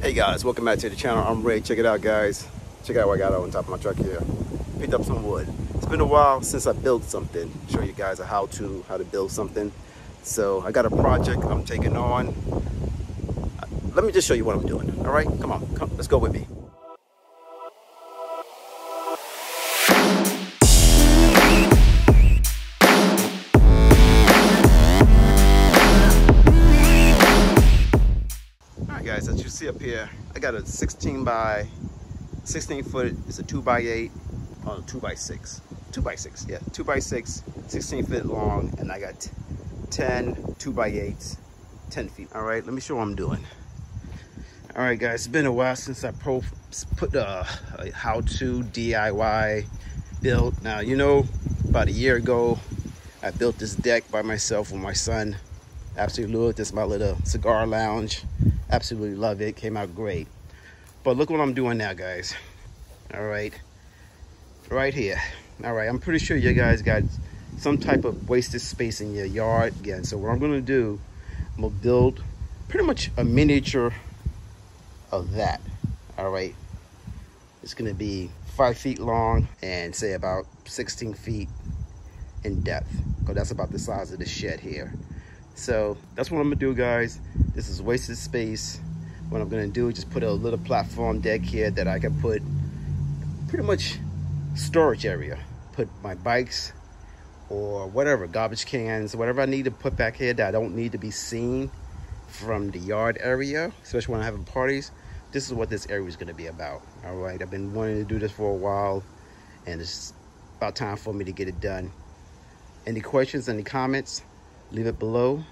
Hey guys, welcome back to the channel. I'm Ray. Check it out, guys. Check out what I got on top of my truck here. Picked up some wood. It's been a while since I built something. Show you guys a how to how to build something. So I got a project I'm taking on. Let me just show you what I'm doing. All right, come on, come, let's go with me. See up here i got a 16 by 16 foot it's a 2 by 8 on a 2 by 6 2 by 6 yeah 2 by 6 16 feet long and i got 10 2 by 8 10 feet. All right let me show what i'm doing. All right guys it's been a while since i pro put a, a uh, how-to diy build now you know about a year ago i built this deck by myself with my son absolutely love this my little cigar lounge absolutely love it. Came out great. But look what i'm doing now guys. All right. Right here. All right. I'm pretty sure you guys got some type of wasted space in your yard. Again so what i'm going to do i'm gonna build pretty much a miniature of that. All right. It's going to be five feet long and say about 16 feet in depth because that's about the size of the shed here. So that's what I'm gonna do guys. This is wasted space. What I'm gonna do is just put a little platform deck here that I can put pretty much storage area. Put my bikes or whatever, garbage cans, whatever I need to put back here that I don't need to be seen from the yard area, especially when I'm having parties. This is what this area is gonna be about. All right, I've been wanting to do this for a while and it's about time for me to get it done. Any questions, any comments? leave it below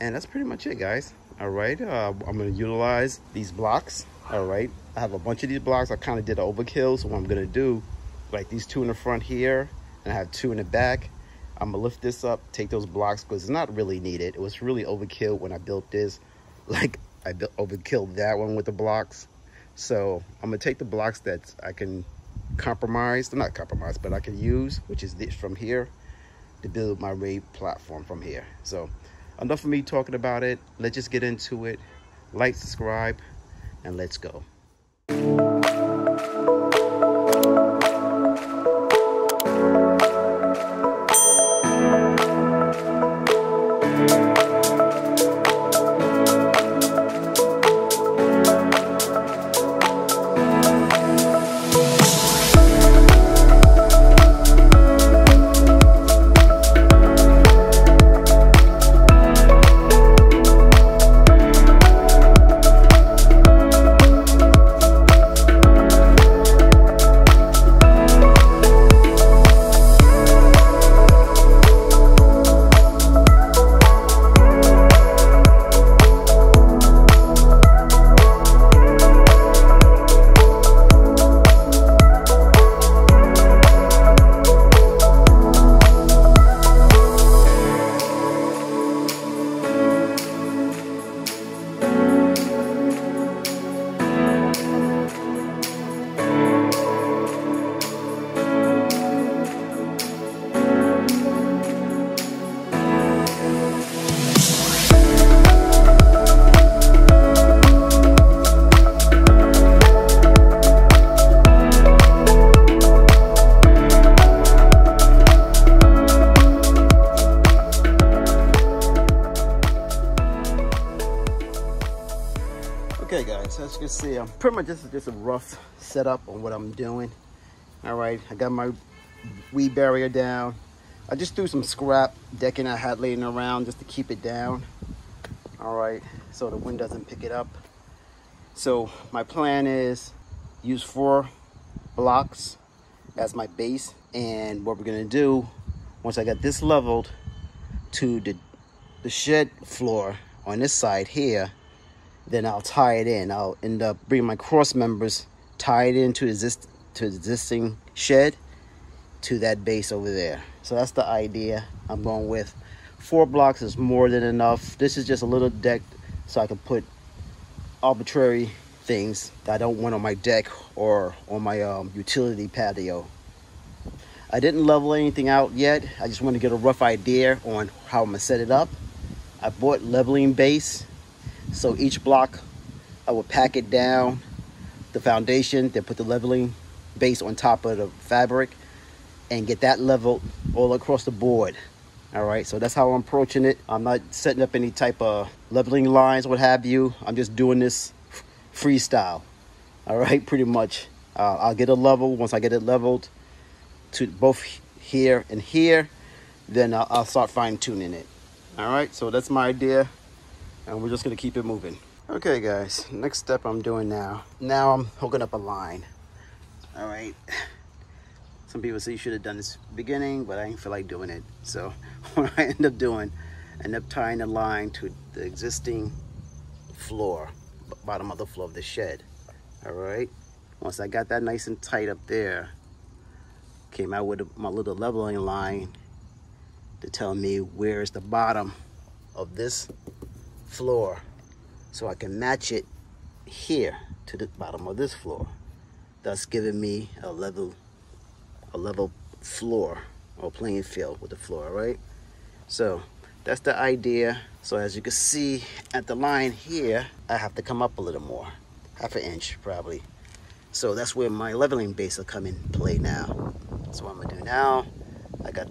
and that's pretty much it guys all right uh, i'm going to utilize these blocks. All right i have a bunch of these blocks. I kind of did overkill so what i'm going to do like these two in the front here and i have two in the back. I'm gonna lift this up take those blocks because it's not really needed. It was really overkill when i built this. Like i built overkill that one with the blocks. So i'm gonna take the blocks that i can compromise not compromise but i can use which is this from here to build my Ray platform from here. So enough of me talking about it. Let's just get into it. Like, subscribe, and let's go. Pretty much just, just a rough setup on what I'm doing. All right, I got my weed barrier down. I just threw some scrap decking I had laying around just to keep it down. All right, so the wind doesn't pick it up. So my plan is use four blocks as my base. And what we're gonna do, once I got this leveled to the, the shed floor on this side here, then I'll tie it in. I'll end up bringing my cross members, tie it into exist to existing shed to that base over there. So that's the idea I'm going with. Four blocks is more than enough. This is just a little deck so I can put arbitrary things that I don't want on my deck or on my um, utility patio. I didn't level anything out yet. I just want to get a rough idea on how I'm gonna set it up. I bought leveling base so each block I would pack it down, the foundation, then put the leveling base on top of the fabric and get that leveled all across the board. All right, so that's how I'm approaching it. I'm not setting up any type of leveling lines, what have you. I'm just doing this freestyle. All right, pretty much. Uh, I'll get a level. Once I get it leveled to both here and here, then I'll, I'll start fine tuning it. All right, so that's my idea. And we're just gonna keep it moving. Okay guys, next step I'm doing now. Now I'm hooking up a line. All right. Some people say you should have done this beginning, but I didn't feel like doing it. So what I end up doing, end up tying the line to the existing floor, bottom of the floor of the shed. All right. Once I got that nice and tight up there, came out with my little leveling line to tell me where is the bottom of this floor so I can match it here to the bottom of this floor thus giving me a level a level floor or playing field with the floor right? So that's the idea. So as you can see at the line here I have to come up a little more half an inch probably. So that's where my leveling base will come in play now. So what I'm gonna do now I got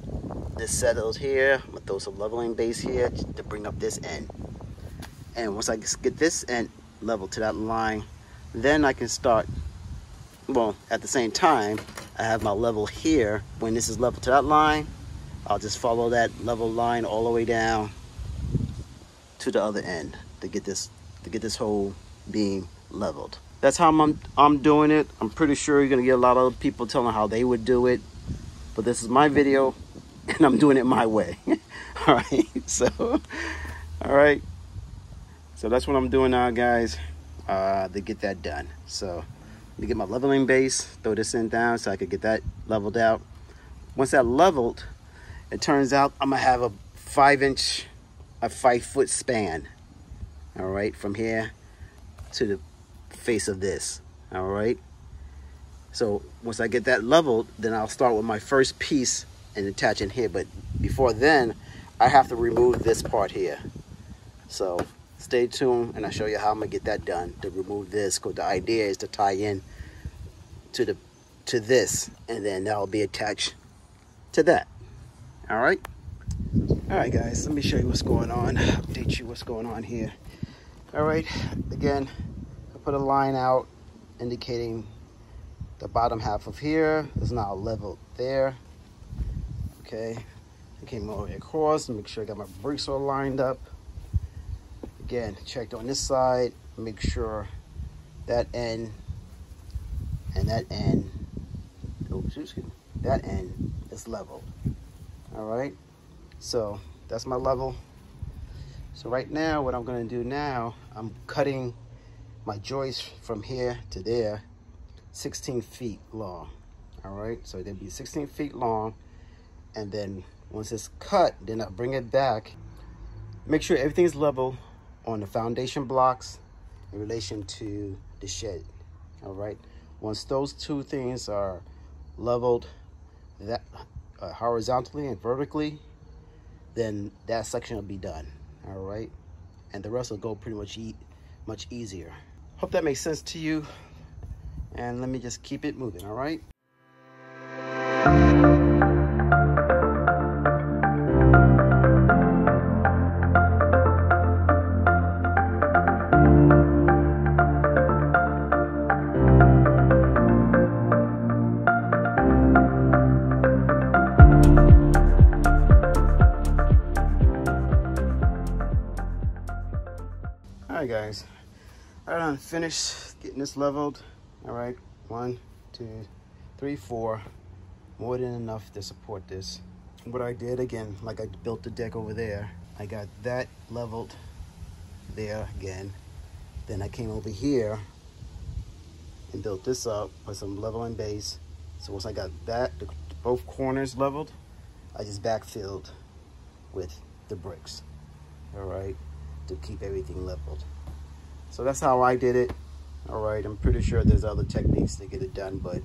this settled here I'm gonna throw some leveling base here to bring up this end and once I get this end level to that line then I can start well, at the same time, I have my level here. When this is level to that line, I'll just follow that level line all the way down to the other end to get this to get this whole beam leveled. That's how I'm I'm doing it. I'm pretty sure you're gonna get a lot of people telling how they would do it, but this is my video, and I'm doing it my way. all right, so all right, so that's what I'm doing now, guys, uh, to get that done. So to get my leveling base, throw this in down so I could get that leveled out. Once that leveled, it turns out I'm gonna have a five inch, a five foot span. All right, from here to the face of this, all right? So once I get that leveled, then I'll start with my first piece and attach in here. But before then, I have to remove this part here. So stay tuned and I'll show you how I'm gonna get that done to remove this because the idea is to tie in to the to this and then that'll be attached to that. All right? All right guys let me show you what's going on update you what's going on here. All right again I put a line out indicating the bottom half of here. Is now level there. Okay I came all the way across make sure I got my bricks all lined up again checked on this side make sure that end and that end oh, excuse me that end is level. All right? So that's my level. So right now what I'm to do now I'm cutting my joist from here to there 16 feet long. All right? So they'll be 16 feet long. And then once it's cut then I bring it back. Make sure everything's level on the foundation blocks in relation to the shed. All right. Once those two things are leveled that uh, horizontally and vertically, then that section will be done. All right. And the rest will go pretty much e much easier. Hope that makes sense to you. And let me just keep it moving. All right. Guys. All right, I'm finished getting this leveled. All right, one, two, three, four. More than enough to support this. What I did, again, like I built the deck over there, I got that leveled there again. Then I came over here and built this up with some leveling base. So once I got that, the, both corners leveled, I just backfilled with the bricks, all right, to keep everything leveled. So that's how I did it. All right, I'm pretty sure there's other techniques to get it done, but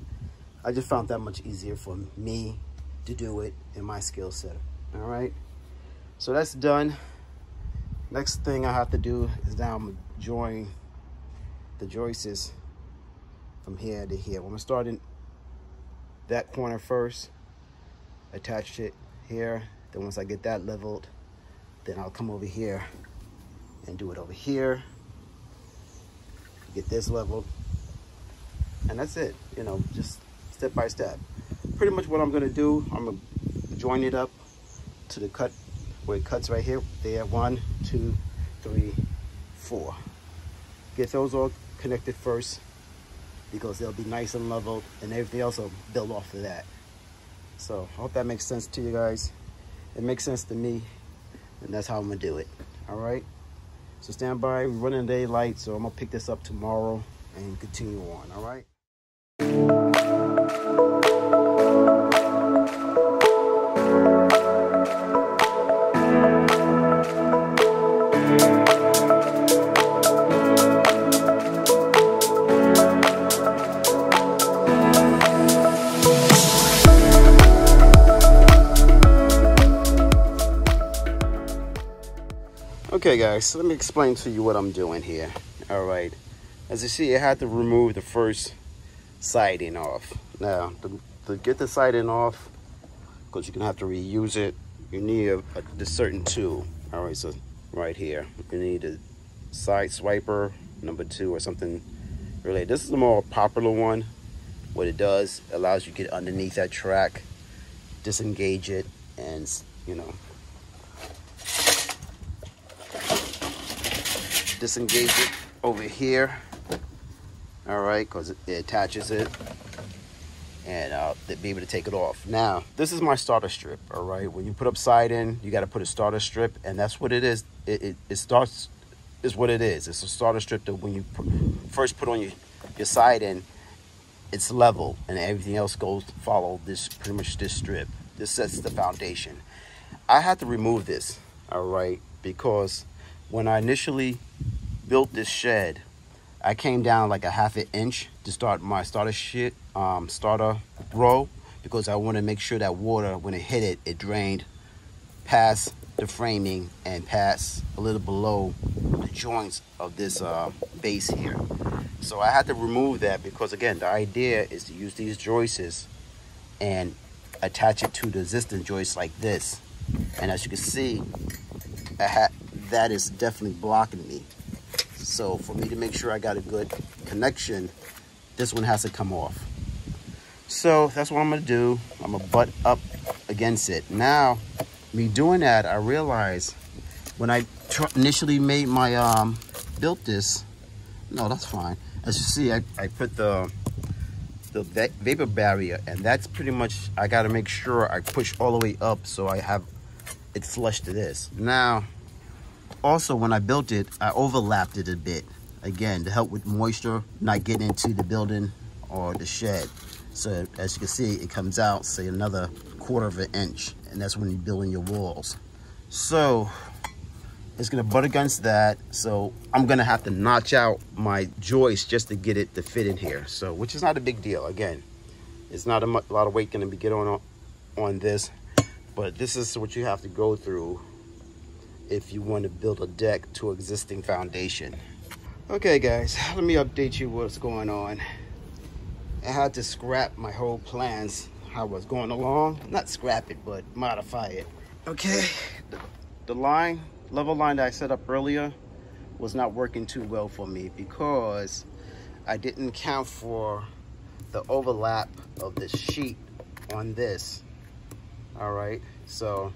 I just found that much easier for me to do it in my skill set. All right, so that's done. Next thing I have to do is now I'm join the joists from here to here. I'm gonna start in that corner first, attach it here. Then once I get that leveled, then I'll come over here and do it over here. Get this level. And that's it, you know, just step by step. Pretty much what I'm gonna do, I'm gonna join it up to the cut where it cuts right here. There, one, two, three, four. Get those all connected first because they'll be nice and leveled and everything else will build off of that. So I hope that makes sense to you guys. It makes sense to me and that's how I'm gonna do it. All right. So stand by, we're running daylight, so I'm gonna pick this up tomorrow and continue on, all right? Okay guys, let me explain to you what I'm doing here. All right, as you see, I had to remove the first siding off. Now, to, to get the siding off, because you're gonna have to reuse it, you need a, a, a certain tool. All right, so right here, you need a side swiper, number two or something related. This is the more popular one. What it does, allows you to get underneath that track, disengage it, and you know, disengage it over here. All right because it, it, attaches it. And uh, be able to take it off. Now this is my starter strip all right? When you put up in, you got to put a starter strip and that's what it is. It, it, it, starts is what it is. It's a starter strip that when you first put on your your siding it's level and everything else goes follow this pretty much this strip. This sets the foundation. I had to remove this all right? Because when I initially built this shed, I came down like a half an inch to start my starter shit, um, starter row because I want to make sure that water, when it hit it, it drained past the framing and past a little below the joints of this uh, base here. So I had to remove that because again, the idea is to use these joists and attach it to the existing joists like this. And as you can see, that is definitely blocking me. So for me to make sure I got a good connection, this one has to come off. So that's what I'm gonna do. I'm gonna butt up against it. Now, me doing that, I realized when I initially made my, um, built this, no, that's fine. As you see, I, I put the, the vapor barrier and that's pretty much, I gotta make sure I push all the way up so I have it flush to this. Now, also, when I built it, I overlapped it a bit. Again, to help with moisture not getting into the building or the shed. So as you can see, it comes out, say another quarter of an inch. And that's when you're building your walls. So it's gonna butt against that. So I'm gonna have to notch out my joist just to get it to fit in here. So, which is not a big deal. Again, it's not a, lot of weight gonna be get on, on this, but this is what you have to go through if you want to build a deck to existing foundation. Okay guys, let me update you what's going on. I had to scrap my whole plans how I was going along. Not scrap it, but modify it. Okay, the, the line, level line that I set up earlier was not working too well for me because I didn't count for the overlap of the sheet on this. All right, so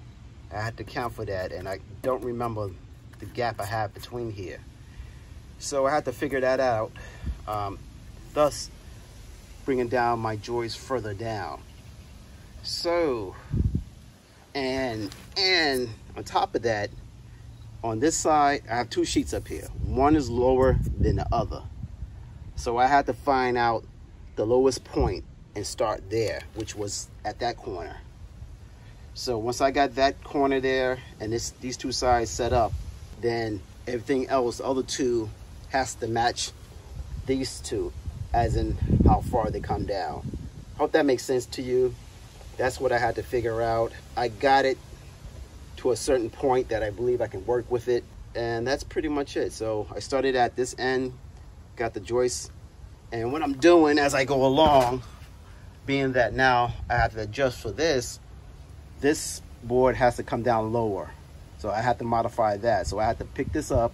I had to count for that and I don't remember the gap I had between here. So I had to figure that out, um, thus bringing down my joists further down. So, and, and on top of that, on this side, I have two sheets up here. One is lower than the other. So I had to find out the lowest point and start there, which was at that corner. So once I got that corner there and this, these two sides set up, then everything else, the other two, has to match these two, as in how far they come down. Hope that makes sense to you. That's what I had to figure out. I got it to a certain point that I believe I can work with it. And that's pretty much it. So I started at this end got the joist. And what I'm doing as I go along, being that now I have to adjust for this, this board has to come down lower. So I have to modify that. So I have to pick this up,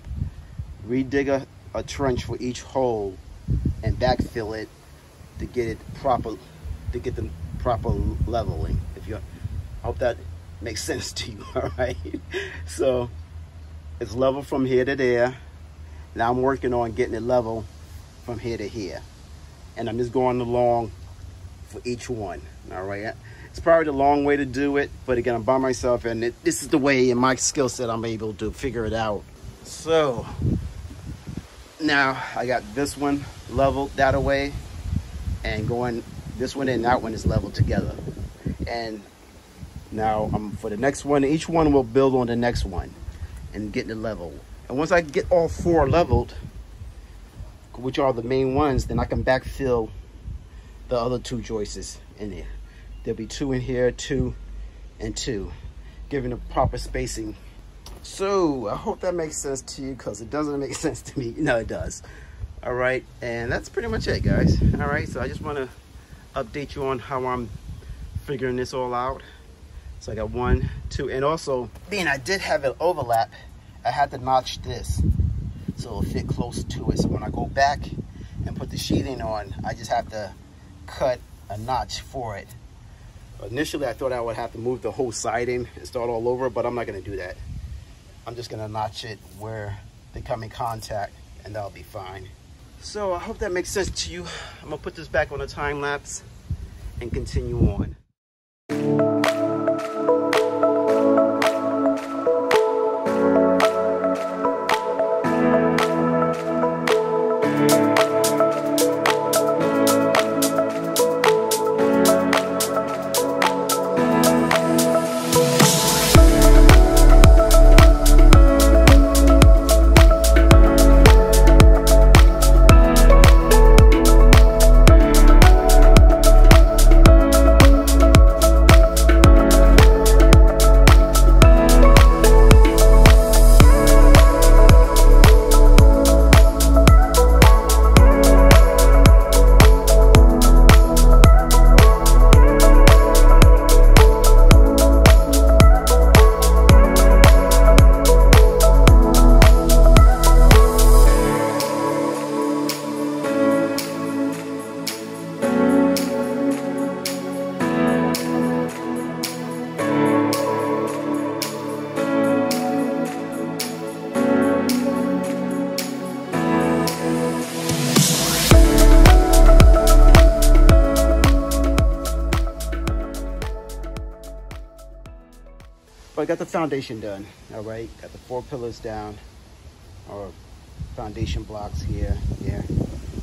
redig a, a trench for each hole and backfill it to get it proper, to get the proper leveling. If you, I hope that makes sense to you, all right? So it's level from here to there. Now I'm working on getting it level from here to here. And I'm just going along for each one, all right? It's probably the long way to do it, but again, I'm by myself and it, this is the way in my skill set I'm able to figure it out. So now I got this one leveled that away and going this one and that one is leveled together. And now I'm for the next one, each one will build on the next one and get it level. And once I get all four leveled, which are the main ones, then I can backfill the other two joists in there. There'll be two in here, two and two, giving a proper spacing. So I hope that makes sense to you because it doesn't make sense to me. No, it does. All right, and that's pretty much it, guys. All right, so I just want to update you on how I'm figuring this all out. So I got one, two, and also, being I did have an overlap, I had to notch this so it'll fit close to it. So when I go back and put the sheathing on, I just have to cut a notch for it. Initially, I thought I would have to move the whole siding and start all over, but I'm not gonna do that. I'm just gonna notch it where they come in contact and that'll be fine. So I hope that makes sense to you. I'm gonna put this back on a time lapse and continue on. Foundation done, all right? Got the four pillars down, or foundation blocks here, yeah.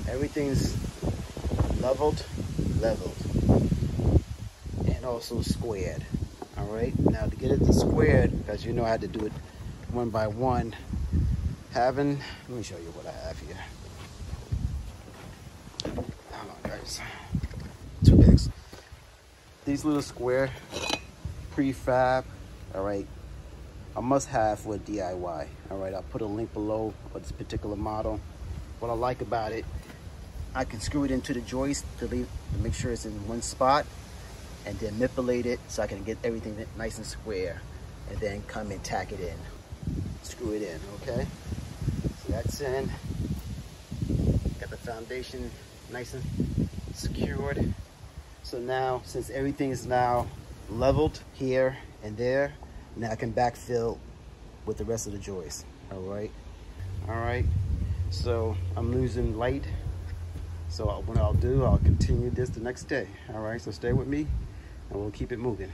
Everything's leveled, leveled, and also squared, all right? Now to get it to squared, as you know, I had to do it one by one. Having, let me show you what I have here. Hold on, guys. Two picks. These little square prefab all right a must-have for a DIY all right I'll put a link below for this particular model. What I like about it I can screw it into the joist to, leave, to make sure it's in one spot and then manipulate it so I can get everything nice and square and then come and tack it in. Screw it in okay? So that's in. Got the foundation nice and secured. So now since everything is now leveled here and there. Now I can backfill with the rest of the joists. All right. All right. So I'm losing light. So what I'll do, I'll continue this the next day. All right. So stay with me and we'll keep it moving.